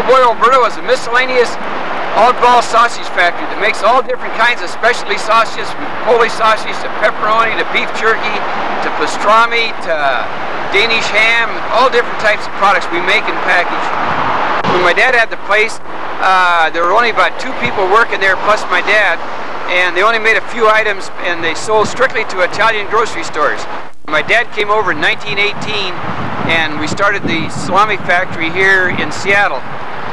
Old Boy Oberto is a miscellaneous all-ball sausage factory that makes all different kinds of specialty sausages, from Polish sausage to pepperoni to beef jerky to pastrami to Danish ham, all different types of products we make and package. When my dad had the place, uh, there were only about two people working there plus my dad, and they only made a few items and they sold strictly to Italian grocery stores. My dad came over in 1918 and we started the salami factory here in Seattle.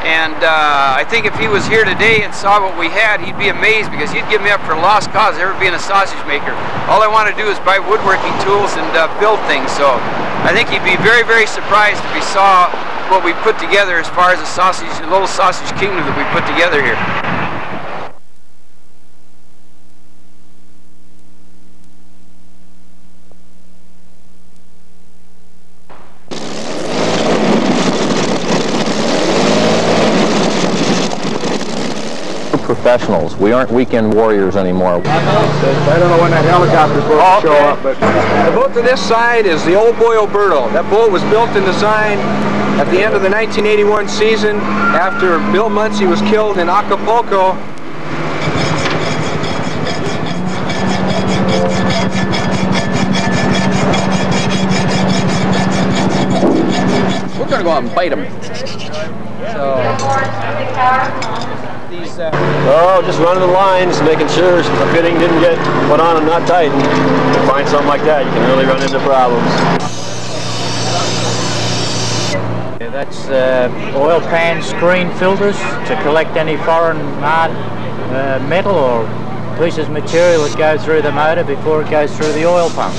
And uh, I think if he was here today and saw what we had, he'd be amazed because he'd give me up for lost cause, ever being a sausage maker. All I want to do is buy woodworking tools and uh, build things. So I think he'd be very, very surprised if he saw what we put together as far as a sausage, a little sausage kingdom that we put together here. Professionals. We aren't weekend warriors anymore. I don't know when that helicopter's supposed Oh, to show up, but The boat to this side is the Old Boy Oberto. That boat was built and designed at the end of the 1981 season after Bill Muncey was killed in Acapulco. We're going to go out and bite him. So, these, Oh, just running the lines, making sure the fitting didn't get put on and not tightened. You find something like that, you can really run into problems. That's uh, oil pan screen filters to collect any foreign hard uh, metal or pieces of material that go through the motor before it goes through the oil pump.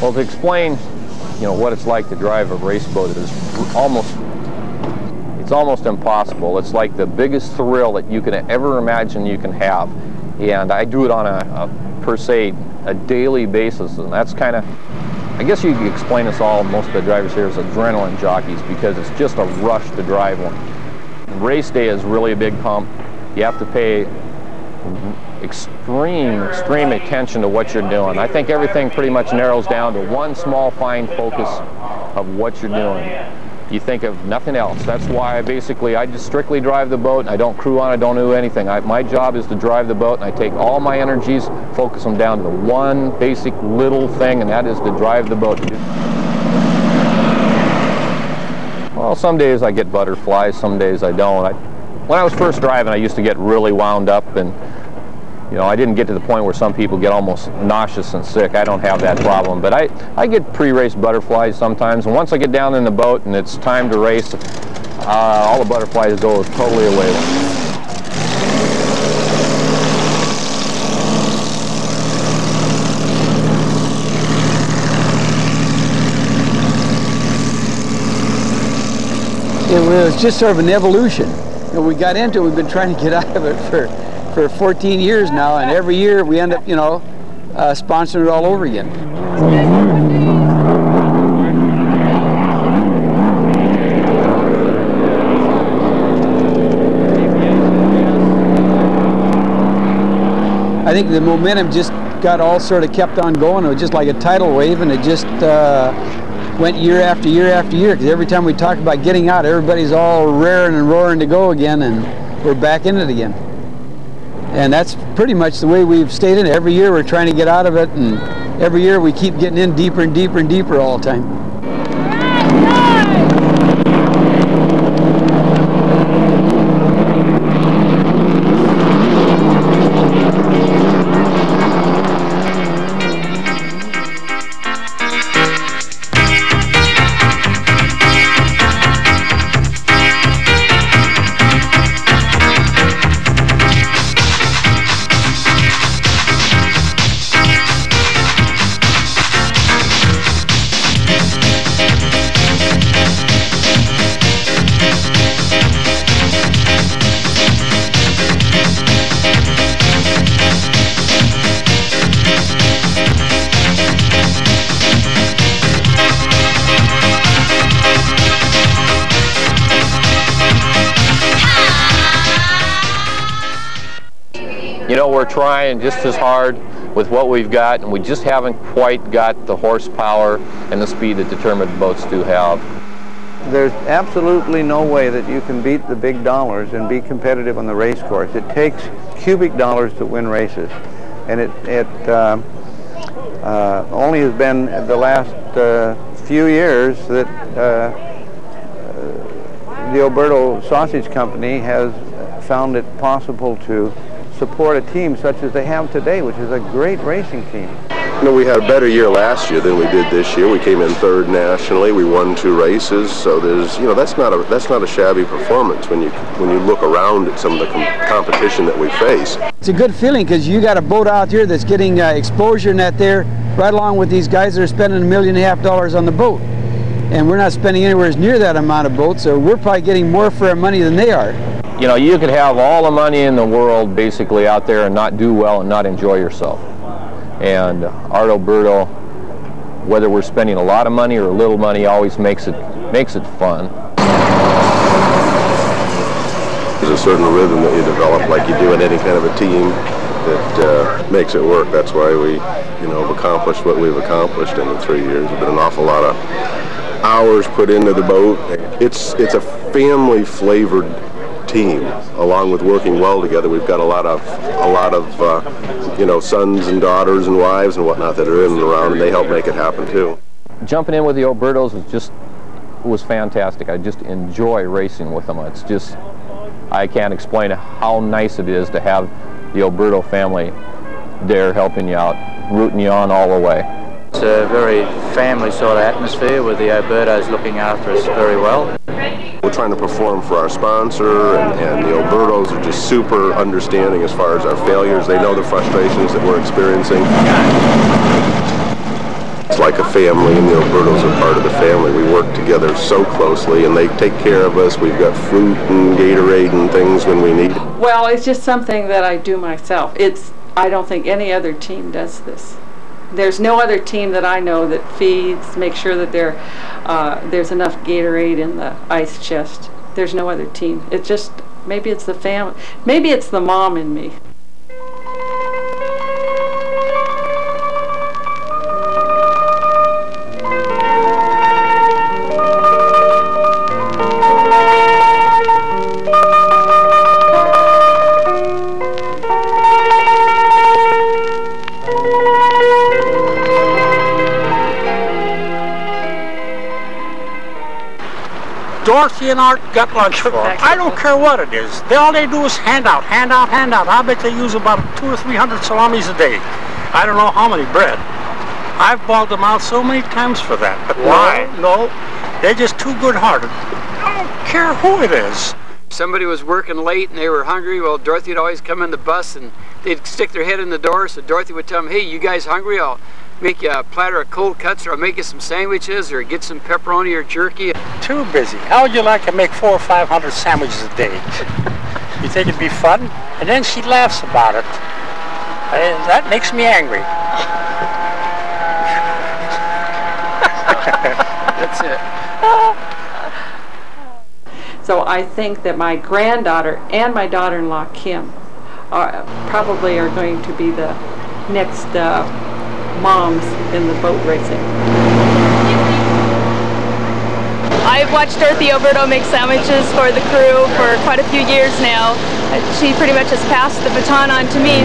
Well, to explain, you know, what it's like to drive a race boat is almost, it's almost impossible. It's like the biggest thrill that you can ever imagine you can have. And I do it on a, a per se, a daily basis. And that's kind of, I guess you explain us all, most of the drivers here, as adrenaline jockeys because it's just a rush to drive one. Race day is really a big pump. You have to pay extreme, extreme attention to what you're doing. I think everything pretty much narrows down to one small, fine focus of what you're doing. You think of nothing else. That's why I basically, I just strictly drive the boat. and I don't crew on, I don't do anything. I, my job is to drive the boat and I take all my energies, focus them down to the one basic little thing and that is to drive the boat. Well, some days I get butterflies, some days I don't. I, when I was first driving, I used to get really wound up and you know, I didn't get to the point where some people get almost nauseous and sick. I don't have that problem. But I, I get pre-race butterflies sometimes. And once I get down in the boat and it's time to race, uh, all the butterflies go totally away. It was just sort of an evolution. You know, we got into it, we've been trying to get out of it for, for 14 years now, and every year we end up, you know, uh, sponsoring it all over again. I think the momentum just got all sort of kept on going. It was just like a tidal wave, and it just uh, went year after year after year. Because every time we talk about getting out, everybody's all raring and roaring to go again, and we're back in it again. And that's pretty much the way we've stayed in it. Every year we're trying to get out of it, and every year we keep getting in deeper and deeper and deeper all the time. Trying just as hard with what we've got, and we just haven't quite got the horsepower and the speed that determined boats do have. there's absolutely no way that you can beat the big dollars and be competitive on the race course. It takes cubic dollars to win races. And it, it uh, uh, only has been the last uh, few years that uh, the Oberto Sausage Company has found it possible to support a team such as they have today, which is a great racing team. You know, we had a better year last year than we did this year. We came in third nationally. We won two races, so there's, you know, that's not a that's not a shabby performance when you when you look around at some of the com competition that we face. It's a good feeling because you got a boat out here that's getting uh, exposure net there, right along with these guys that are spending a million and a half dollars on the boat, and we're not spending anywhere near that amount of boats, so we're probably getting more for our money than they are. You know, you could have all the money in the world basically out there and not do well and not enjoy yourself. And Art Oberto, whether we're spending a lot of money or a little money, always makes it makes it fun. There's a certain rhythm that you develop, like you do in any kind of a team, that uh, makes it work. That's why we, you know, have accomplished what we've accomplished in the three years. There's been an awful lot of hours put into the boat. It's it's a family flavored team, along with working well together. We've got a lot of a lot of uh, you know sons and daughters and wives and whatnot that are in and around, and they help make it happen too. Jumping in with the Obertos was just was fantastic. I just enjoy racing with them. It's just I can't explain how nice it is to have the Oberto family there helping you out, rooting you on all the way. It's a very family sort of atmosphere with the Obertos looking after us very well. We're trying to perform for our sponsor, and, and, the Obertos are just super understanding as far as our failures. They know the frustrations that we're experiencing. It's like a family, and the Obertos are part of the family. We work together so closely, and they take care of us. We've got fruit and Gatorade and things when we need it. Well, it's just something that I do myself. It's I don't think any other team does this there's no other team that I know that feeds, makes sure that there, uh, there's enough Gatorade in the ice chest. There's no other team. It's just, maybe it's the family, maybe it's the mom in me. Dorothy and Art got lunch for. I don't care what it is. They, all they do is hand out, hand out, hand out. I bet they use about two or three hundred salamis a day. I don't know how many bread. I've bawled them out so many times for that. But why? No, they're just too good-hearted. I don't care who it is. Somebody was working late and they were hungry. Well, Dorothy would always come in the bus and they'd stick their head in the door. So Dorothy would tell them, "Hey, you guys hungry? I'll make you a platter of cold cuts or I'll make you some sandwiches or get some pepperoni or jerky. Too busy. How would you like to make four or five hundred sandwiches a day? you think it'd be fun? And then she laughs about it. And that makes me angry. That's it. So I think that my granddaughter and my daughter-in-law Kim are probably are going to be the next uh, moms in the boat racing. I've watched Dorothy Oberto make sandwiches for the crew for quite a few years now. She pretty much has passed the baton on to me.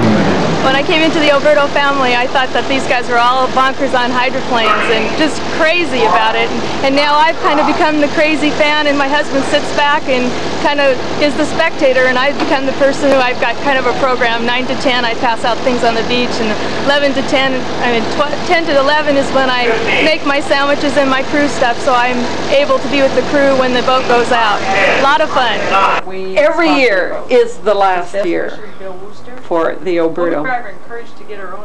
When I came into the Oberto family, I thought that these guys were all bonkers on hydroplanes and just crazy about it. And now I've kind of become the crazy fan and my husband sits back and kind of is the spectator and I've become the person who I've got kind of a program. 9 to 10 I pass out things on the beach and 11 to 10, I mean 10 to 11 is when I make my sandwiches and my crew stuff so I'm able to be with the crew when the boat goes out. A lot of fun. Every year is the last year for the Oberto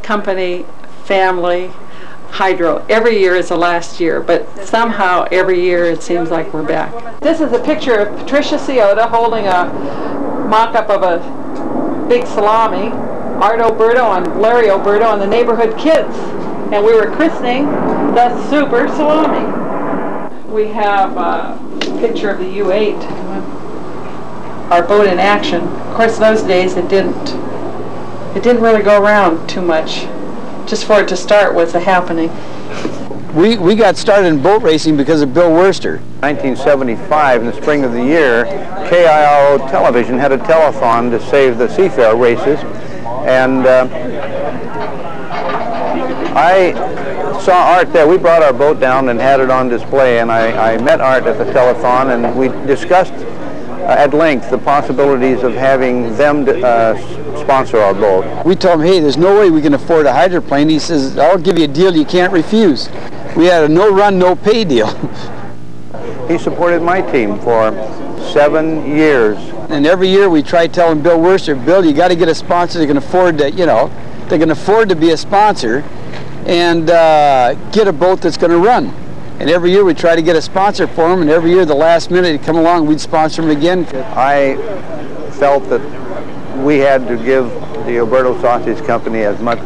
company, family, hydro. Every year is the last year, but somehow every year it seems like we're back. This is a picture of Patricia Ciota holding a mock-up of a big salami, Art Oberto and Larry Oberto and the neighborhood kids. And we were christening the Super Salami. We have a picture of the U-8, our boat in action. Of course, those days it didn't it didn't really go around too much. Just for it to start was a happening. we, we got started in boat racing because of Bill Worster. 1975, in the spring of the year, KIRO Television had a telethon to save the Seafair races. And uh, I saw Art there. We brought our boat down and had it on display, and I, I met Art at the telethon, and we discussed at length the possibilities of having them uh, sponsor our boat. We told him, hey, there's no way we can afford a hydroplane. He says, I'll give you a deal you can't refuse. We had a no run, no pay deal. he supported my team for seven years. And every year we tried telling Bill Worster, Bill, you got to get a sponsor that can afford to, you know, they can afford to be a sponsor and uh, get a boat that's going to run. And every year we try to get a sponsor for them, and every year the last minute he'd come along, we'd sponsor them again. I felt that we had to give the Oberto Sausage Company as much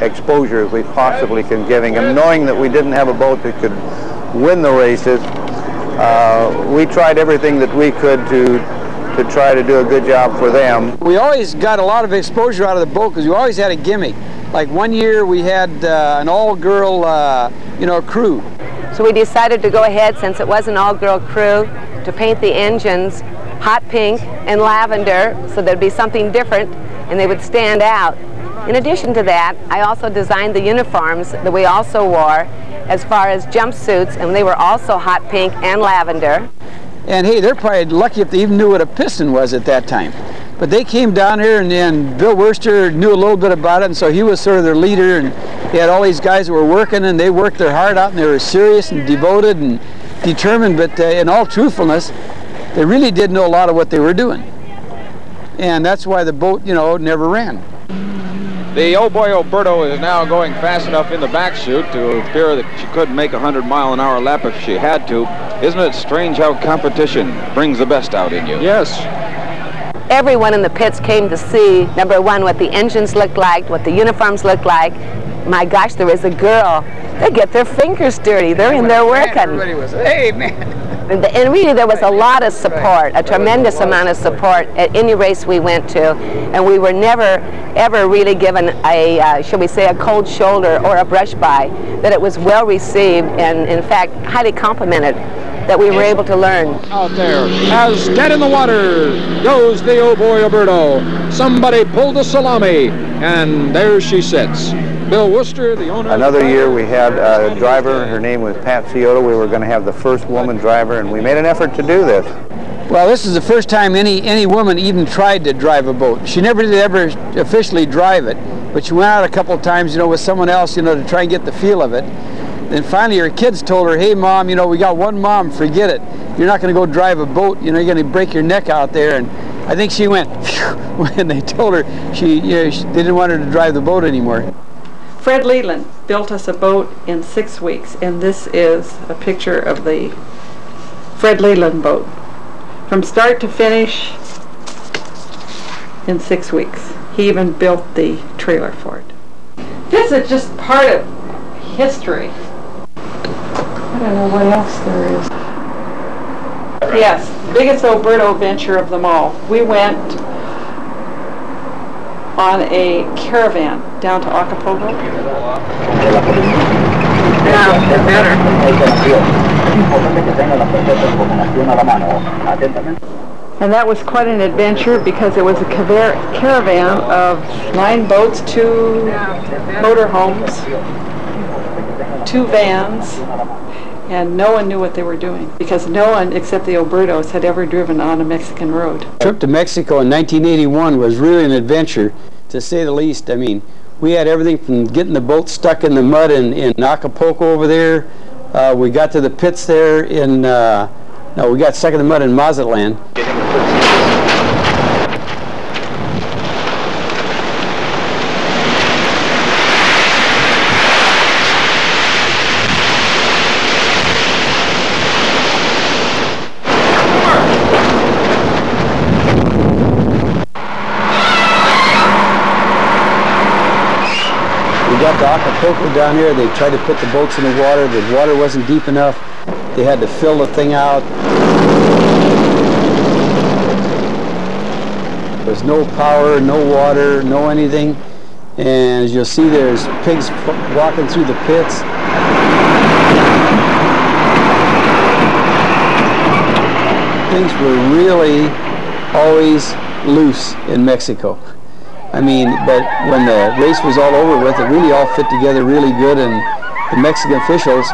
exposure as we possibly can giving them, knowing that we didn't have a boat that could win the races. Uh, we tried everything that we could to to try to do a good job for them. We always got a lot of exposure out of the boat because we always had a gimmick. Like one year we had uh, an all-girl, uh, you know, crew. So we decided to go ahead, since it was an all-girl crew, to paint the engines hot pink and lavender so there'd be something different and they would stand out. In addition to that, I also designed the uniforms that we also wore as far as jumpsuits, and they were also hot pink and lavender. And hey, they're probably lucky if they even knew what a piston was at that time. But they came down here, and then Bill Worster knew a little bit about it, and so he was sort of their leader. And he had all these guys that were working, and they worked their heart out, and they were serious and devoted and determined. But uh, in all truthfulness, they really did know a lot of what they were doing. And that's why the boat, you know, never ran. The old boy Oberto is now going fast enough in the back chute to appear that she could make a 100 mile an hour lap if she had to. Isn't it strange how competition brings the best out in you? Yes. Everyone in the pits came to see, number one, what the engines looked like, what the uniforms looked like. My gosh, there was a girl. They get their fingers dirty. They're in there working. Everybody was, hey, man. And, and really there was a lot of support, a tremendous amount of support at any race we went to. And we were never, ever really given a, uh, shall we say, a cold shoulder or a brush by. That it was well received and, in fact, highly complimented that we were able to learn. Out there, as dead in the water goes the old boy Oberto. Somebody pulled the salami, and there she sits. Bill Worster, the owner. Another year we had a driver, her name was Pat Ciota. We were going to have the first woman driver, and we made an effort to do this. Well, this is the first time any, any woman even tried to drive a boat. She never did ever officially drive it, but she went out a couple times, you know, with someone else, you know, to try and get the feel of it. Then finally her kids told her, hey, Mom, you know, we got one mom, forget it. You're not going to go drive a boat, you know, you're going to break your neck out there. And I think she went, when they told her she, you know, she, didn't want her to drive the boat anymore. Fred Leland built us a boat in six weeks, and this is a picture of the Fred Leland boat. From start to finish in six weeks. He even built the trailer for it. This is just part of history. I don't know what else there is. Yes, biggest Oberto venture of them all. We went on a caravan down to Acapulco. And that was quite an adventure because it was a caravan of nine boats, two motorhomes, two vans, and no one knew what they were doing because no one except the Obertos had ever driven on a Mexican road. trip to Mexico in 1981 was really an adventure, to say the least. I mean, we had everything from getting the boat stuck in the mud in, in Acapulco over there. Uh, we got to the pits there in, uh, no, we got stuck in the mud in Mazatlan. down here. They tried to put the boats in the water. The water wasn't deep enough. They had to fill the thing out. There's no power, no water, no anything. And as you'll see, there's pigs walking through the pits. Things were really always loose in Mexico. I mean, but when the race was all over with, it really all fit together really good, and the Mexican officials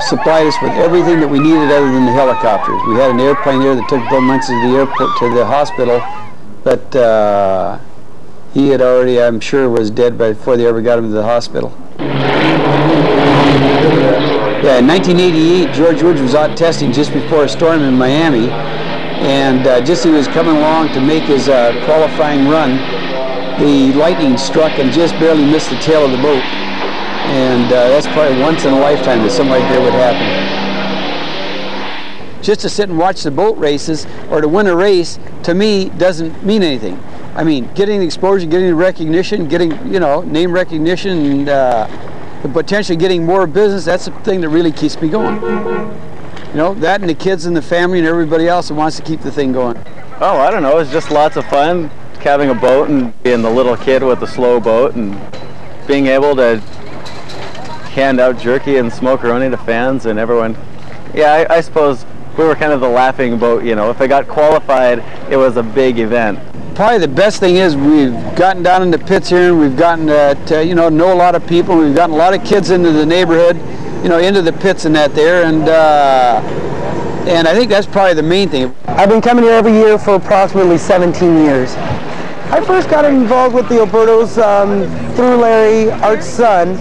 supplied us with everything that we needed other than the helicopters. We had an airplane there that took Bill Muncey to the airport to the hospital, but uh, he had already, I'm sure, was dead before they ever got him to the hospital. Yeah, in 1988, George Woods was out testing just before a storm in Miami, and uh, just he was coming along to make his uh, qualifying run, the lightning struck and just barely missed the tail of the boat. And uh, that's probably once in a lifetime that something like that would happen. Just to sit and watch the boat races or to win a race, to me, doesn't mean anything. I mean, getting the exposure, getting the recognition, getting, you know, name recognition, and uh, potentially getting more business, that's the thing that really keeps me going. You know, that and the kids and the family and everybody else that wants to keep the thing going. Oh, I don't know. It's just lots of fun having a boat and being the little kid with the slow boat and being able to hand out jerky and smokeroni to fans and everyone. Yeah, I, I suppose we were kind of the laughing boat, you know. If it got qualified, it was a big event. Probably the best thing is we've gotten down in the pits here and we've gotten uh, to, you know, know a lot of people. We've gotten a lot of kids into the neighborhood, you know, into the pits and that there. And, uh, and I think that's probably the main thing. I've been coming here every year for approximately 17 years. I first got involved with the Obertos um, through Larry, Art's son,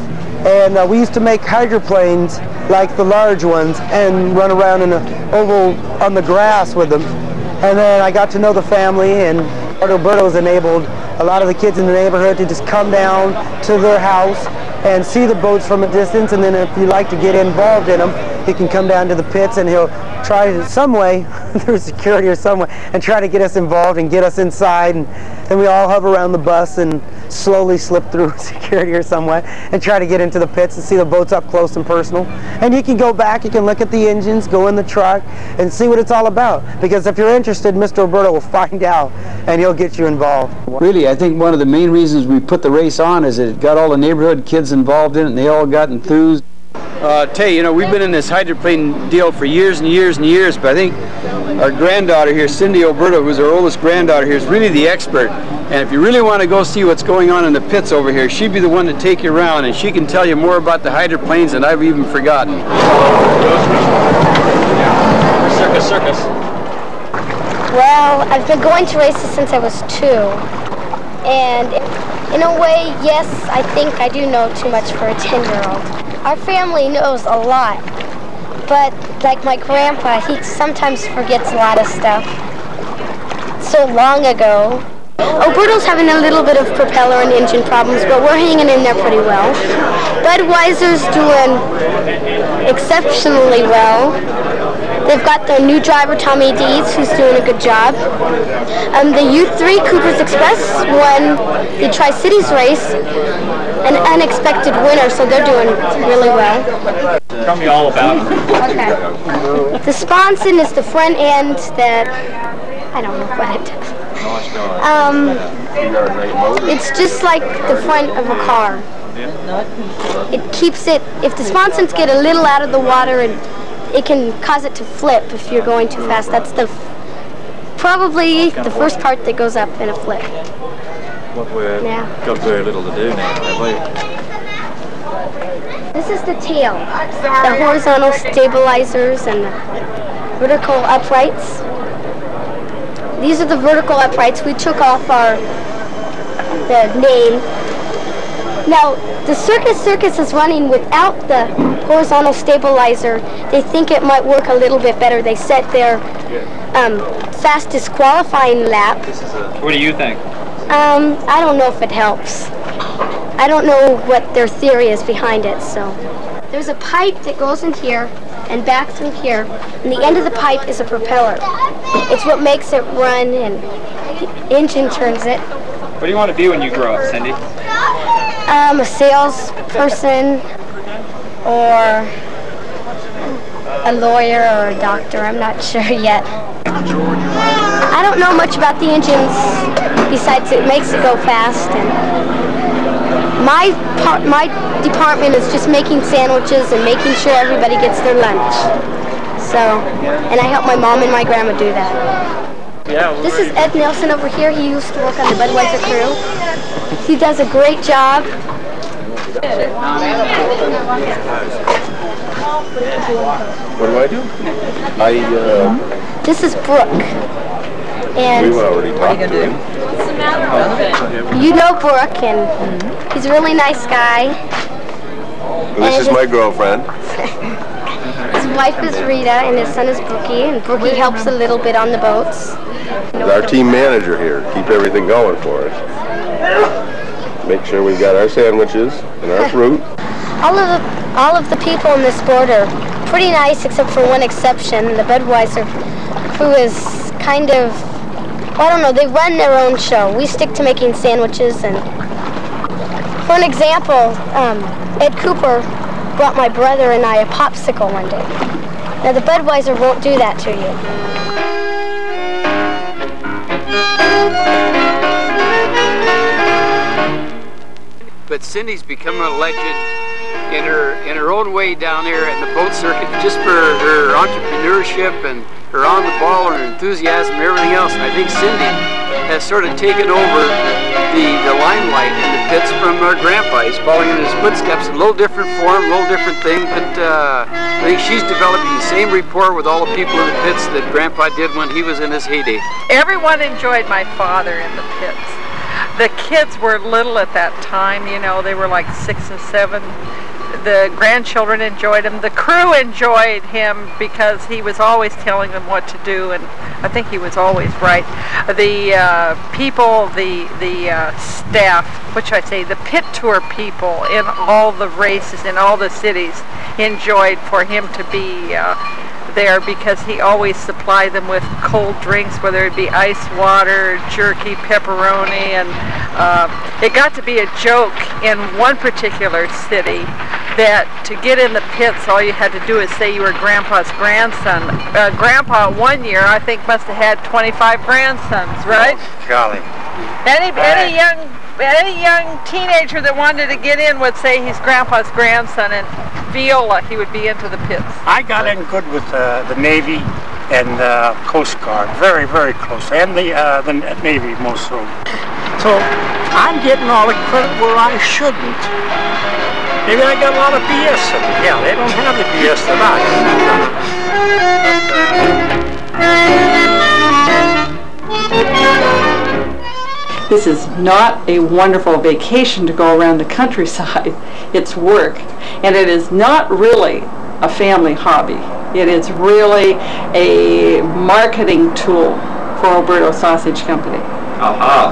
and uh, we used to make hydroplanes like the large ones and run around in an oval on the grass with them. And then I got to know the family and Art Oberto's enabled a lot of the kids in the neighborhood to just come down to their house and see the boats from a distance and then if you like to get involved in them, he can come down to the pits and he'll try some way through security or some way and try to get us involved and get us inside and then we all hover around the bus and slowly slip through security or some way and try to get into the pits and see the boats up close and personal and you can go back you can look at the engines go in the truck and see what it's all about because if you're interested Mr. Oberto will find out and he'll get you involved. Really I think one of the main reasons we put the race on is it got all the neighborhood kids involved in it and they all got enthused. Uh, tell you, you know, we've been in this hydroplane deal for years and years and years, but I think our granddaughter here, Cindy Oberto, who's our oldest granddaughter here, is really the expert. And if you really want to go see what's going on in the pits over here, she'd be the one to take you around, and she can tell you more about the hydroplanes than I've even forgotten. Circus, circus. Well, I've been going to races since I was two. And in a way, yes, I think I do know too much for a 10-year-old. Our family knows a lot, but like my grandpa, he sometimes forgets a lot of stuff. So long ago. Oberto's having a little bit of propeller and engine problems, but we're hanging in there pretty well. Budweiser's doing exceptionally well. They've got their new driver, Tommy D'Eath, who's doing a good job. Um, the U3 Cooper's Express won the Tri-Cities race, an unexpected winner, so they're doing really well. Tell me all about it. Okay. The sponson is the front end that, I don't know what it does. Um, it's just like the front of a car. It keeps it, if the sponsons get a little out of the water, it, it can cause it to flip if you're going too fast. That's the probably the first part that goes up in a flip. What we're Yeah. got very little to do now, have we? This is the tail, the horizontal stabilizers and the vertical uprights. These are the vertical uprights. We took off our the name. Now, the Circus Circus is running without the horizontal stabilizer. They think it might work a little bit better. They set their um, fastest qualifying lap. What do you think? Um, I don't know if it helps. I don't know what their theory is behind it, so. There's a pipe that goes in here and back through here, and the end of the pipe is a propeller. It's what makes it run, and the engine turns it. What do you want to be when you grow up, Cindy? Um, a salesperson or a lawyer or a doctor. I'm not sure yet. I don't know much about the engines besides it makes it go fast. And my part, my department is just making sandwiches and making sure everybody gets their lunch. So So, and I help my mom and my grandma do that. Yeah. This is Ed Nelson over here. He used to work on the Budweiser crew. He does a great job. What do I do? I, uh, This is Brooke. And we've already talked to him. you know Brooke, and he's a really nice guy. And This is my girlfriend. His wife is Rita, and his son is Brookie, and Brookie helps a little bit on the boats. Our team manager here, keep everything going for us. Make sure we've got our sandwiches and our fruit. All of the all of the people in this board are pretty nice, except for one exception. The Budweiser crew is kind of well, I don't know. They run their own show. We stick to making sandwiches, and for an example, um, Ed Cooper brought my brother and I a popsicle one day. Now the Budweiser won't do that to you. But Cindy's become a legend in her in her own way down there in the boat circuit, just for her entrepreneurship and her on the ball and her enthusiasm and everything else. And I think Cindy has sort of taken over the, the limelight in the pits from her grandpa. He's following in his footsteps, a little different form, a little different thing, but uh, I think she's developing the same rapport with all the people in the pits that grandpa did when he was in his heyday. Everyone enjoyed my father in the pits. The kids were little at that time, you know, they were like six and seven. The grandchildren enjoyed him. The crew enjoyed him because he was always telling them what to do, and I think he was always right. The uh, people, the the uh, staff, which I say, the pit tour people in all the races in all the cities enjoyed for him to be uh, there because he always supplied them with cold drinks, whether it be ice water, jerky, pepperoni, and uh, it got to be a joke in one particular city that to get in the pits, all you had to do is say you were Grandpa's grandson. Uh, Grandpa, one year, I think, must have had 25 grandsons, right? Golly. Any any young any young teenager that wanted to get in would say he's Grandpa's grandson, and Viola, he would be into the pits. I got in good with uh, the Navy and uh, Coast Guard, very, very close, and the uh, the Navy most so. So I'm getting all the credit where I shouldn't. Maybe I got a lot of BS in it. Yeah, they don't have the BS that This is not a wonderful vacation to go around the countryside. It's work. And it is not really a family hobby. It is really a marketing tool for Oberto Sausage Company. Aha.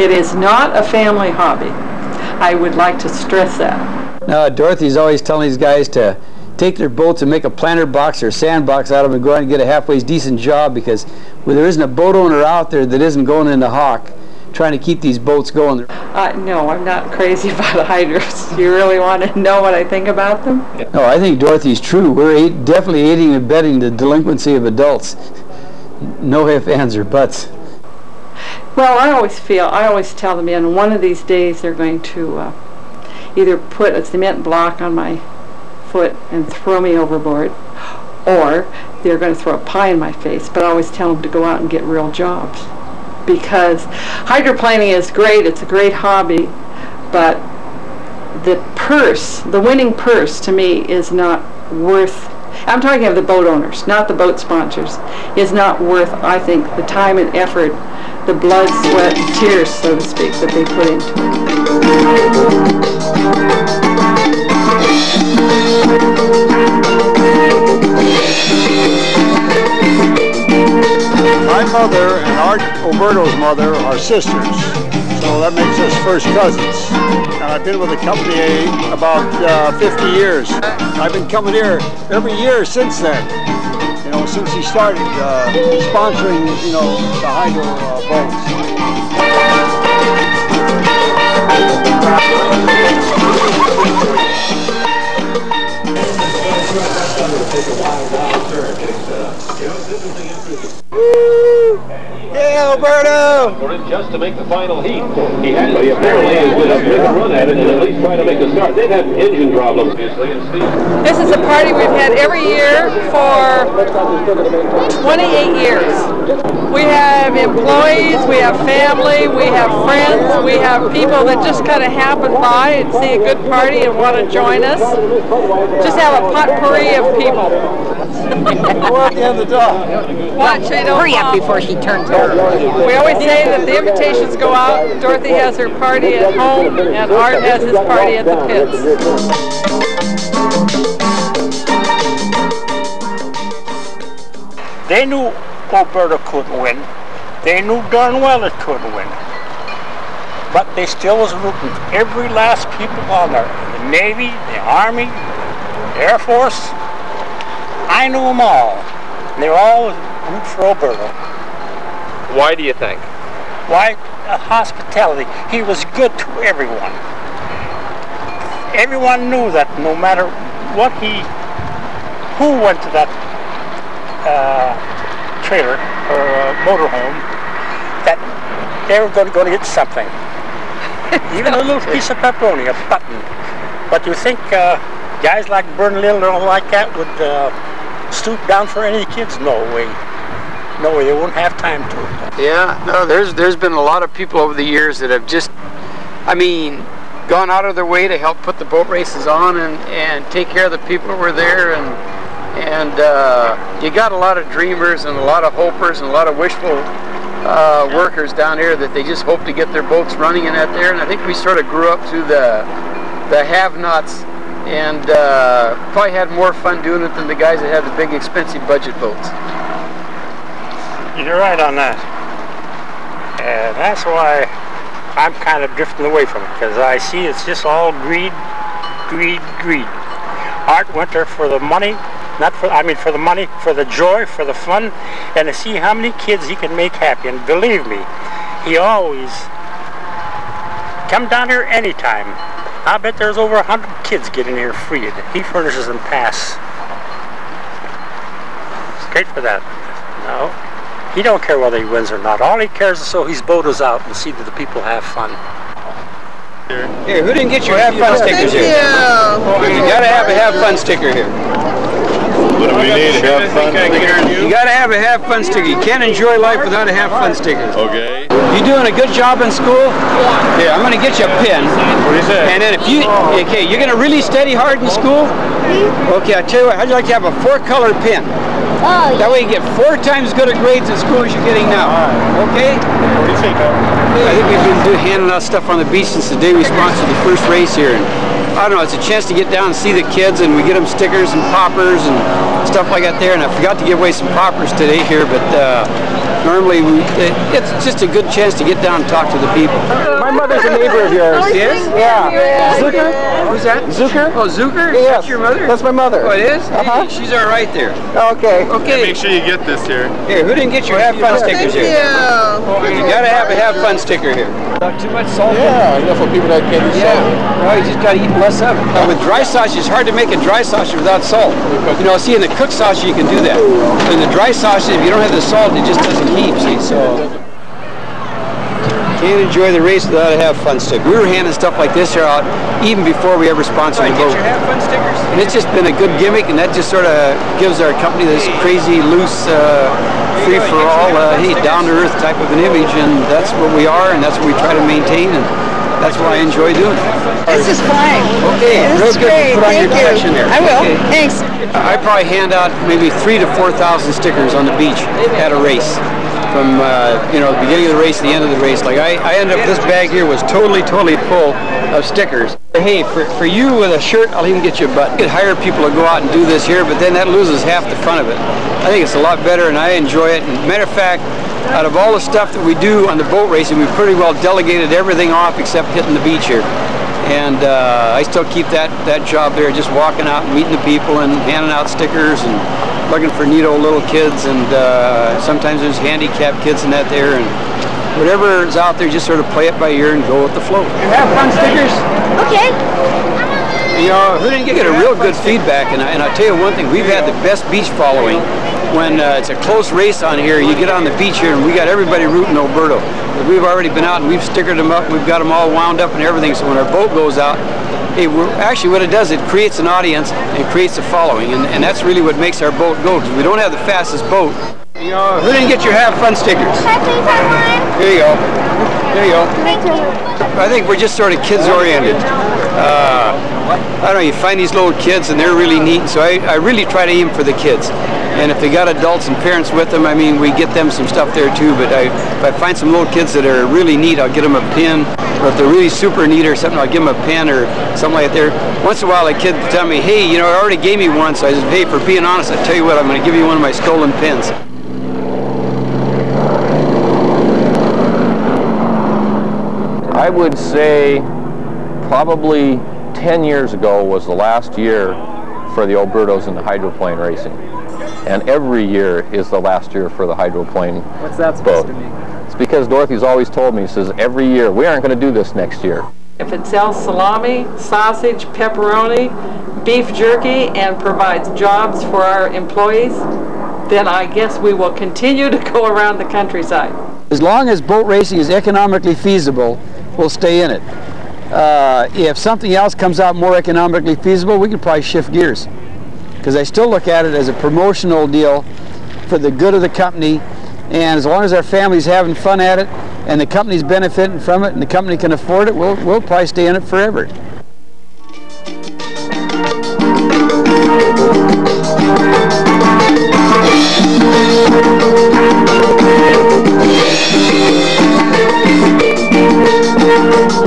It is not a family hobby. I would like to stress that. Now, Dorothy's always telling these guys to take their boats and make a planter box or sandbox out of them and go out and get a halfway decent job because well, there isn't a boat owner out there that isn't going into hawk trying to keep these boats going. Uh, no, I'm not crazy about hydros. You really want to know what I think about them? No, I think Dorothy's true. We're aid- definitely aiding and abetting the delinquency of adults. No ifs, ands, or buts. Well, I always feel, I always tell the men, one of these days they're going to uh, either put a cement block on my foot and throw me overboard, or they're going to throw a pie in my face. But I always tell them to go out and get real jobs. Because hydroplaning is great, it's a great hobby, but the purse, the winning purse to me is not worth I'm talking of the boat owners, not the boat sponsors, is not worth, I think, the time and effort, the blood, sweat, and tears, so to speak, that they put into My mother and Art Oberto's mother are sisters, so that makes us first cousins. And I've been with the company about uh, 50 years. I've been coming here every year since then. You know, since he started uh, sponsoring, you know, the hydro uh, boats. Woo! Yeah, Oberto! For him just to make the final heat. He had he apparently is going to make a run at it and at least try to make a start. They've had engine problems, obviously. This is a party we've had every year for 28 years. We have employees, we have family, we have friends, we have people that just kind of happen by and see a good party and want to join us. Just have a potpourri of people. We're the end of the door. Watch, they don't Hurry up before she turns We always say that the invitations go out, Dorothy has her party at home, and Art has his party at the pits. They knew Oberto couldn't win. They knew darn well it couldn't win. But they still was rooting every last people on there. The Navy, the Army, the Air Force. I knew them all. They were all rooting for Oberto. Why do you think? Why? Uh, hospitality. He was good to everyone. Everyone knew that no matter what he, who went to that uh, trailer or uh, motorhome, that they were going to, get something. Even a little piece of pepperoni, a button. But you think uh, guys like Bern Little or like that would uh, stoop down for any kids? No way. No. They won't have time to. Yeah, no, there's there's been a lot of people over the years that have just, I mean, gone out of their way to help put the boat races on and, and take care of the people who were there and and uh, you got a lot of dreamers and a lot of hopers and a lot of wishful uh, workers down here that they just hope to get their boats running in that there and I think we sort of grew up through the the have-nots and uh, probably had more fun doing it than the guys that had the big expensive budget boats. You're right on that. And that's why I'm kind of drifting away from it because I see it's just all greed, greed, greed. Art went there for the money, not for, I mean for the money, for the joy, for the fun, and to see how many kids he can make happy. And believe me, he always come down here anytime. I bet there's over a hundred kids getting here free. He furnishes them pass. Great for that. No. He don't care whether he wins or not. All he cares is so his boat is out and see that the people have fun. Here, who didn't get your have fun stickers here? You gotta have a have fun sticker here. What do we need? Have fun? You gotta have a have fun sticker. You can't enjoy life without a have fun sticker. Okay. You doing a good job in school? Here, I'm gonna get you a pin. What do you say? And then if you, okay, you're gonna really study hard in school? Okay, I tell you what, how'd you like to have a four-color pin? Oh, That way you get four times good a grades in school as you're getting now. Okay? What do you think, I think we've been do, handing out stuff on the beach since the day we sponsored the first race here. And I don't know, it's a chance to get down and see the kids and we get them stickers and poppers and stuff like that there. And I forgot to give away some poppers today here, but uh, normally we, it, it's just a good chance to get down and talk to the people. My mother's a neighbor of yours. Yes? Yeah. Zucker? Who's that? Zucker? Oh, Zucker? Yes. That's your mother? That's my mother. Oh, it is? Uh-huh. She's all right there. Okay. Okay. Make sure you get this here. Here, who didn't get your have fun stickers here? You gotta have a have fun sticker here. Not too much salt. Yeah, enough for people that can't eat Yeah. Well, you just gotta eat less of it. Now, with dry sausage, it's hard to make a dry sausage without salt. You know, see, in the cooked sausage, you can do that. In the dry sausage, if you don't have the salt, it just doesn't heat, see, so. Can't enjoy the race without a have fun sticker. We were handing stuff like this here out even before we ever sponsored the boat. have fun stickers? And it's just been a good gimmick, and that just sort of gives our company this crazy, loose, uh, free-for-all, uh, hey, down-to-earth type of an image, and that's what we are, and that's what we try to maintain, and that's what I enjoy doing. This is fine. Okay, real This is good. great. Put on your Thank you. collection there. I will. Okay. Thanks. I probably hand out maybe three to four thousand stickers on the beach at a race. From uh, you know the beginning of the race to the end of the race. Like I, I ended up this bag here was totally totally full of stickers. Hey, for, for you with a shirt, I'll even get you a button. You could hire people to go out and do this here, but then that loses half the fun of it. I think it's a lot better, and I enjoy it. And matter of fact, out of all the stuff that we do on the boat racing, we pretty well delegated everything off except hitting the beach here. And uh, I still keep that, that job there, just walking out and meeting the people and handing out stickers and looking for neat little kids. And uh, sometimes there's handicapped kids in that there. And whatever is out there, just sort of play it by ear and go with the flow. You have fun stickers? Okay. You know, who didn't get a real good feedback, and, I, and I'll tell you one thing, we've had the best beach following when uh, it's a close race on here, you get on the beach here and we got everybody rooting Oberto. We've already been out and we've stickered them up, we've got them all wound up and everything, so when our boat goes out, it, actually what it does, it creates an audience, it creates a following, and, and that's really what makes our boat go, because we don't have the fastest boat. You know, who didn't get your have fun stickers? Can I please have one? Here you go. There you go. Thank you. I think we're just sort of kids oriented. Uh, I don't know, you find these little kids and they're really neat, so I, I really try to aim for the kids. And if they got adults and parents with them, I mean, we get them some stuff there too, but I, if I find some little kids that are really neat, I'll get them a pin, or if they're really super neat or something, I'll give them a pin or something like that. Once in a while, a kid will tell me, hey, you know, I already gave me one, so I said, hey, for being honest, I tell you what, I'm going to give you one of my stolen pins. I would say probably 10 years ago was the last year for the Obertos in the hydroplane racing. And every year is the last year for the hydroplane What's that boat. supposed to mean? It's because Dorothy's always told me, says every year, we aren't going to do this next year. If it sells salami, sausage, pepperoni, beef jerky, and provides jobs for our employees, then I guess we will continue to go around the countryside. As long as boat racing is economically feasible, we'll stay in it. Uh, if something else comes out more economically feasible, we could probably shift gears. Because I still look at it as a promotional deal for the good of the company. And as long as our family's having fun at it, and the company's benefiting from it, and the company can afford it, we'll, we'll probably stay in it forever. Thank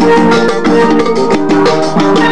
you.